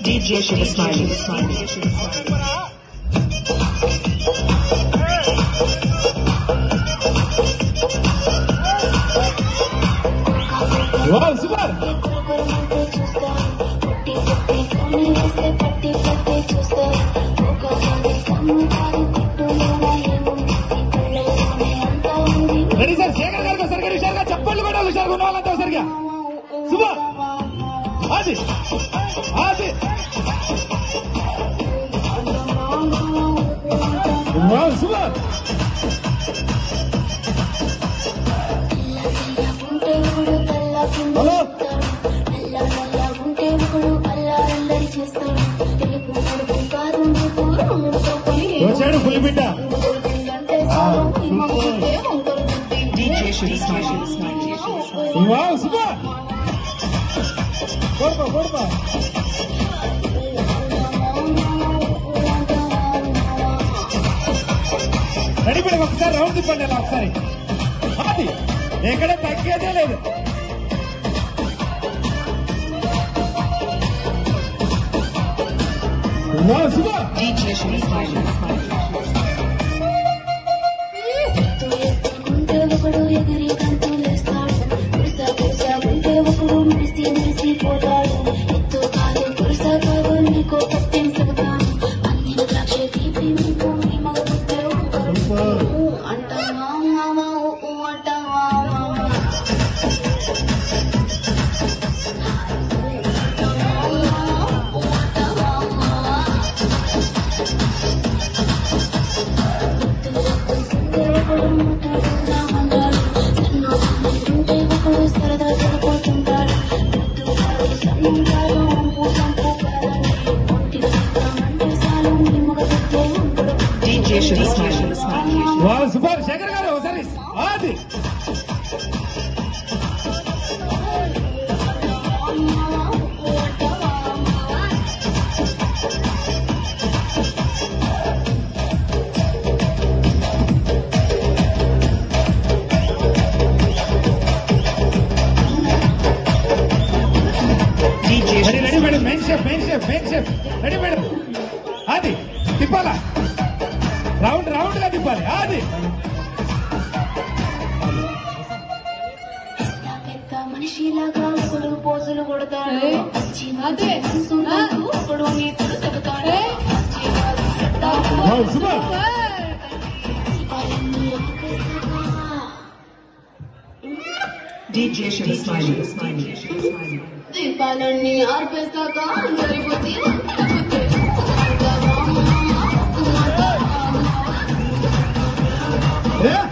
DJ Shiva Smiley. Wow super ready sir Shekhar గారికి ఒకసారి హుషారుగా చెప్పండి కూడా హుషారుగా ఉన్న వాళ్ళంతా ఒకసారిగా సూపర్ అది. అది. హలో. వచ్చాడు పులి బిడ్డ. DJ Shiva Smiley. Wow super కొడతా కొడతా రెడీ మేడం ఒకసారి రౌండ్ తిప్పండి అలా ఒకసారి అది ఎక్కడ తగ్గేదే లేదు వావ్ Super Shekhar garu ఒకసారి అది ready madam main shape main shape main shape ready madam అది తిప్పాలా రౌండ్ రౌండ్ గా తిప్పాలి అది పెద్ద మనిషిలాగా ఒకడు పోజులు కొడతాడు అచ్చి అదే ఒకడు నీతులు చెబుతాడు అచ్చి వాడు చెప్తాడు. Wow super DJ Shiva Smiley. దీపాలన్నీ ఆర్పేశాక అందరి బుద్ధి Yeah.